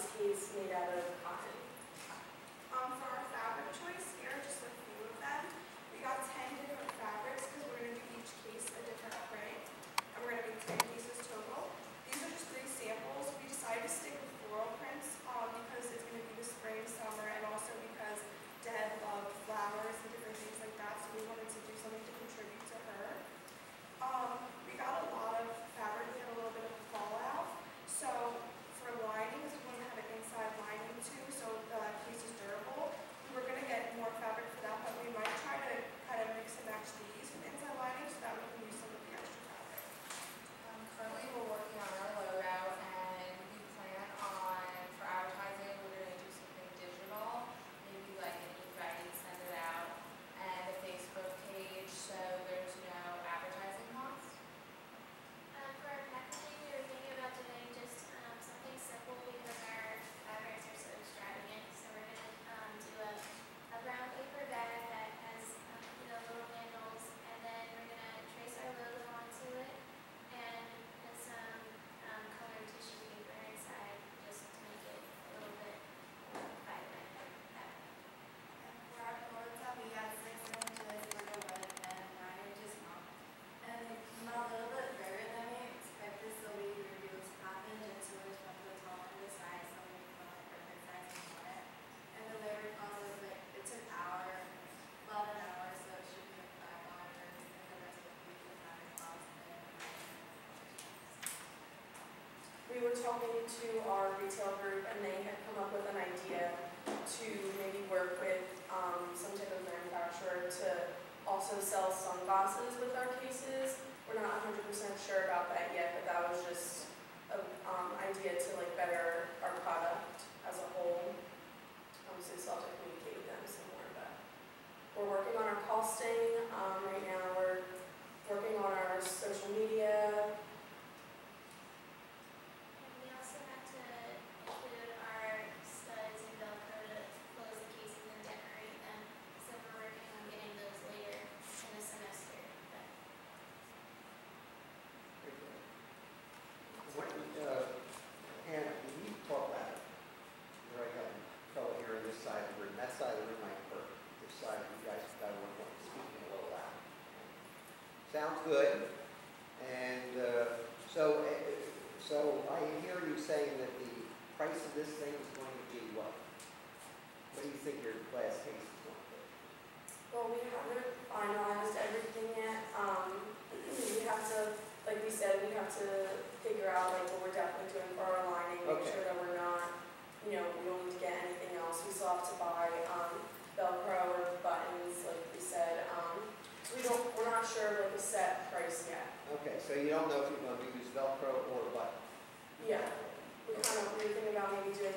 this piece made out of cotton? Um, for our fabric choice, here are just a few of them. We got 10 different talking to our retail group and they had come up with an idea to maybe work with, um, some type of manufacturer to also sell sunglasses with our cases. We're not hundred percent sure about that yet, but that was just a, um, idea to like better our product as a whole. Um, so we still have to communicate with them some more, but we're working on our costing, um, right now, we're working on our social media, And we also have to include our studs and Velcro to close the cases and decorate them. So we're working on getting those later in the semester. But What, uh, Hannah, can you talk about it? Where I got trouble hearing this side of the room, that side of the room I heard, this side, you guys got one point, speaking a little loud. Good, and, uh, so, uh, so I hear you saying that the price of this thing is going to be what? What do you think your glass case is going to be? Well, we haven't finalized everything yet. Um, we have to, like we said, we have to figure out like what we're definitely doing for our lining, make Okay. sure that we're not, you know, we don't need to get anything Okay, so you don't know if you're going to use Velcro or what? Yeah. we kind of, we're thinking about maybe doing